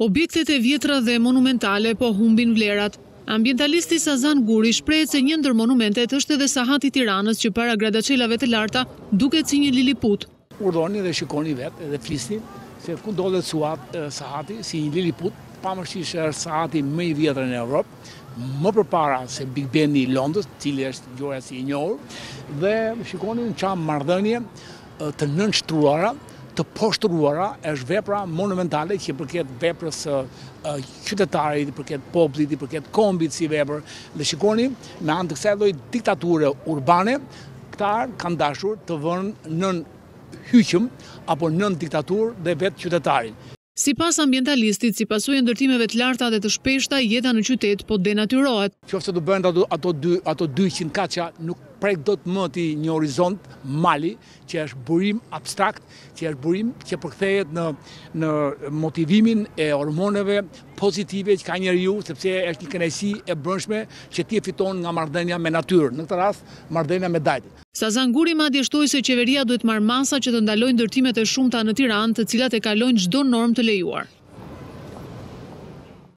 Objektet e vjetra dhe monumentale po humbin vlerat. Ambientalisti Sazan Guri shprehet se një ndër monumentet është edhe Sahati i Tiranës që para gradaçelave të larta duket si një liliput. Urdhëroni dhe shikoni vetë dhe flisni se ku ndodhet suat sahati si një liliput, pa më që është sahati më i vjetër në Evropë, më përpara se Big Ben i Londës, cili është gjoja si i njohur, dhe shikoni në ça marrëdhënie, të nënshtruara, të poshtruara, është vepra monumentale që i përket veprës së qytetarit, i përket popullit, i përket kombit si vepër. Dhe shikoni, me anë të kësaj lloj diktature urbane, këta kanë dashur të vënë nën hyqëm apo nën diktaturë dhe vetë qytetarin. Sipas ambjentalistit, si pasojë e ndërtimeve të larta dhe të shpeshta, jeta në qytet po denatyrohet. Qoftë se do të bëhen ato dy ato dyqind katsha nuk prek dot më ti një horizont mali që është burim abstrakt, që është burim që përkthehet në në motivimin e hormoneve pozitive që ka njeriu, sepse është një kënaqësi e brendshme që ti e fiton nga marrëdhënia me natyrën, në këtë rast marrëdhënia me Dajtin. Sazan Guri madje shtoi se qeveria duhet të marrë masa që të ndalojë ndërtimet e shumta në Tiranë të cilat e kalojnë çdo normë të lejuar.